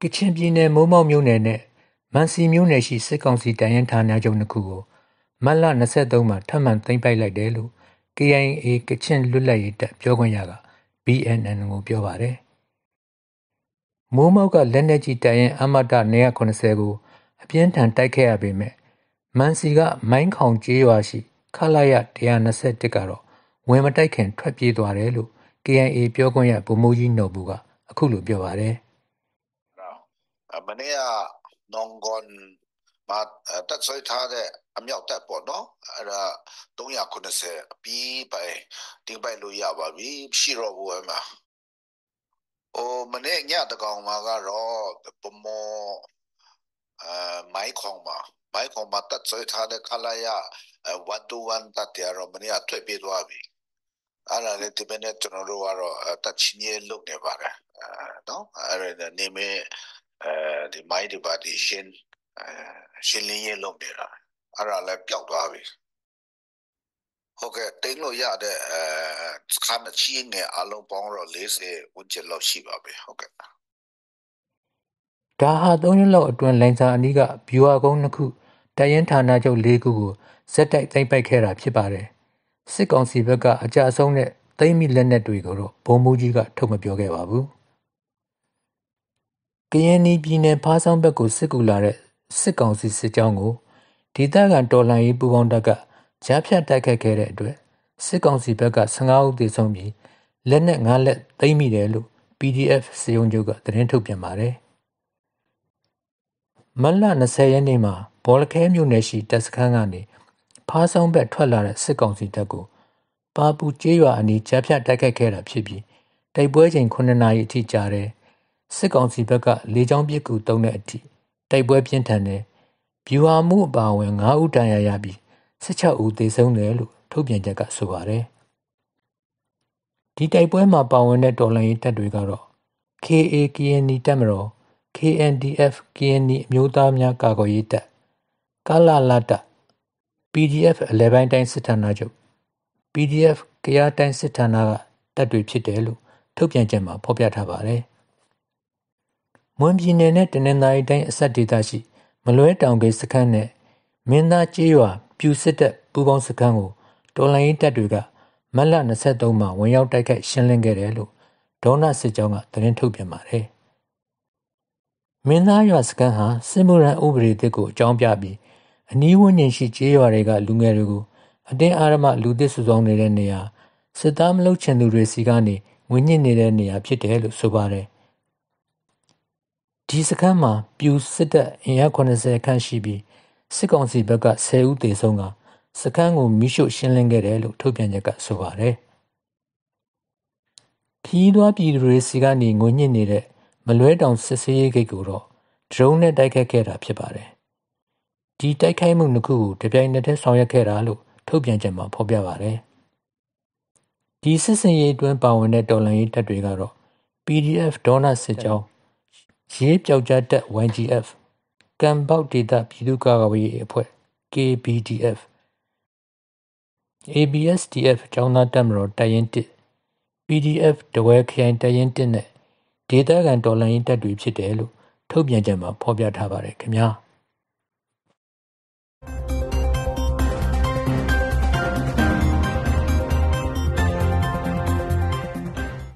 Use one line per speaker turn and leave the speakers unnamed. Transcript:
ကချင်ပြည်နယ် မိုးမောက်မြို့နယ်နဲ့မန်စီမြို့နယ်ရှိ စစ်ကောင်စီတရင်ဌာနချုပ်နှစ်ခုကို မတ်လ23မှာ ထပ်မံသိမ်းပိုက်လိုက်တယ်လို့ KIA ကချင်လွတ်လပ်ရေးတပ် ပြောခွင့်ရက BNN ကို ပြောပါတယ်။မိုးမောက်က လက်နက်ကြီးတရင်အမတ990ကို အပြင်းထန် တိုက်ခဲ့ရပေမဲ့မန်စီက မိုင်းခေါင်ကျေးရွာရှိ ခလာရ121ကတော့ ဝင်မတိုက်ခင် ထွက်ပြေးသွားတယ်လို့ KIA ပြောခွင့်ရ ဗိုလ်မှူးကြီးနော်ဘူးကအခုလို ပြောပါတယ်။
မနေ့ကနောင်ဂွန်မှာတက်ဆွဲထားတဲ့အမြောက်တက်ပေါ့နော်အဲ့ဒါ390အပြီးပိုင်တင်ပိုက်လို့ရပါပြီရှိတော့ဘူးအမဟိုမနေ့ညတကောင်မှာကတော့ပမောအဲမိုက်ခေါင်မှာမိုက်ခေါင်မှာတက်ဆွဲထားတဲ့ခလာရ121တက်တယ်တော့မနေ့ကထွက်ပြေးသွားပြီအဲ့ဒါလည်းဒီမနေ့ကျွန်တော်တို့ကတော့တက်ချင်းရေးလုပ်နေပါတယ်အဲနော်အဲ့ဒါနေမေအဲဒီ မိုက်ဒီပါတီရှင်းအဲရှင်းလင်းရေးလုပ်နေတာအဲ့ဒါလည်းပျောက်သွားပြီဟုတ်ကဲ့တိတ်လို့ရတဲ့အဲစခန်းချင်းငယ်အလုံးပေါင်းတော့40ဝန်းကျင်လောက်ရှိပါပြီဟုတ်ကဲ့ဒါ
ဟာ3ရက်လောက်အတွင်းလိုင်စာအနီးကဘီဝါကုန်းနှစ်ခုတရင်ဌာနချုပ်၄ခုကိုဇက်တိုက်သိမ်းပိုက်ခဲ့တာဖြစ်ပါတယ်စစ်ကောင်စီဘက်ကအကြအဆုံးနဲ့သိမ်းမိလက်နက်တွေကိုတော့ဘုံမူကြီးကထုတ်မပြောခဲ့ပါဘူး ကရင်ပြည်နယ်ဖားဆောင်ဘက်ကိုစစ်ကူလာတဲ့စစ်ကောင်စီစစ်ကြောင်းကိုဒေသခံတော်လှန်ရေးပူးပေါင်းတပ်ကကြားဖြတ်တိုက်ခတ်ခဲ့တဲ့အတွက်စစ်ကောင်စီဘက်က15ဦးသေဆုံးပြီးလက်နက်၅လက်သိမ်းမိတယ်လို့ PDF စေုံချုပ်ကသတင်းထုတ်ပြန်ပါတယ်။မလ20ရက်နေ့မှာဘောလခဲမြို့နယ်ရှိတပ်စခန်းကနေဖားဆောင်ဘက်ထွက်လာတဲ့စစ်ကောင်စီတပ်ကိုပါပူကျေးရွာအနီးကြားဖြတ်တိုက်ခတ်ခဲ့တာဖြစ်ပြီးတိုက်ပွဲချိန်9နာရီအထိကြာတယ် စစ်ကောင်စီဘက်ကလေကြောင်းပစ်ကူတုံးတဲ့အထိတိုက်ပွဲပြင်းထန်တယ်။ဗျူဟာမှုအပါအဝင်9ဦးတန်ရာရပြီး16ဦးသေဆုံးတယ်လို့ထုတ်ပြန်ချက်ကဆိုပါတယ်။ဒီတိုက်ပွဲမှာပါဝင်တဲ့တော်လှန်ရေးတပ်တွေကတော့ KAKNI တပ်မတော် KNDF KNI အမျိုးသားများကာကွယ်ရေးတပ်ကလာလာတပ် PDF အလဲပိုင်းတိုင်းစစ်ဌာနချုပ် PDF ကရားတိုင်းစစ်ဌာနကတပ်တွေဖြစ်တယ်လို့ထုတ်ပြန်ချက်မှာဖော်ပြထားပါတယ်။ မွန်ပြည်နယ်နဲ့တနင်္သာရီတိုင်းအစပ်ဒေသရှိမလွဲတောင်ဂိတ်စခန်းနဲ့မင်းသားကျေးရွာပြူစစ်တပ်ပူးပေါင်းစခန်းကိုတော်လိုင်းတပ်တွေကမတ်လ23မှာဝင်ရောက်တိုက်ခိုက်ရှင်းလင်းခဲ့တယ်လို့ဒေါနစစ်ကြောင်းကသတင်းထုတ်ပြန်ပါတယ်။မင်းသားရွာစခန်းဟာစစ်မှုရန်ဥပဒေသစ်ကိုအကြောင်းပြပြီးအနီးဝန်းကျင်ရှိကျေးရွာတွေကလူငယ်တွေကိုအတင်းအာရမလူသစ်စုဆောင်းနေတဲ့နေရာစစ်သားမလုပ်ချင်သူတွေစီကနေငွေညစ်နေတဲ့နေရာဖြစ်တယ်လို့ဆိုပါတယ် ဒီစခန်းမှာပြူစစ်တပ်အင်အား80ခန့်ရှိပြီးစစ်ကောင်စီဘက်က10ဦးသေဆုံးကစခန်းကိုမိရှို့ရှင်းလင်းခဲ့တယ်လို့ထုတ်ပြန်ချက်ကဆိုပါတယ်။ခီးသွွားပြည်သူတွေစီကနေငွေညစ်နေတဲ့မလွဲတောင်စစ်ဆေးရေးဂိတ်ကိုတော့ဒရုန်းနဲ့တိုက်ခတ်ခဲ့တာဖြစ်ပါတယ်။ဒီတိုက်ခိုက်မှုနှစ်ခုကိုတပြိုင်နက်တည်းဆောင်ရွက်ခဲ့တာလို့ထုတ်ပြန်ချက်မှာဖော်ပြပါတယ်။ဒီစစ်စင်ရေးအတွင်းပါဝင်တဲ့တော်လှန်ရေးတပ်တွေကတော့ PDF ဒေါနစစ်ကြောင်း ရေးပြောက်ကြားတပ် YGF ကံပေါက်ဒေသပြည်သူ့ကာကွယ်ရေးအဖွဲ့ KBDF ABSDF ကျောင်းသားတပ်မတော်တရင်1 PDF တဝဲခရိုင်တရင်1နဲ့ဒေသခံတော်လှန်ရေးတပ်တွေဖြစ်တယ်လို့ထုတ်ပြန်ကြမှာဖော်ပြထားပါတယ်ခင်ဗျာ။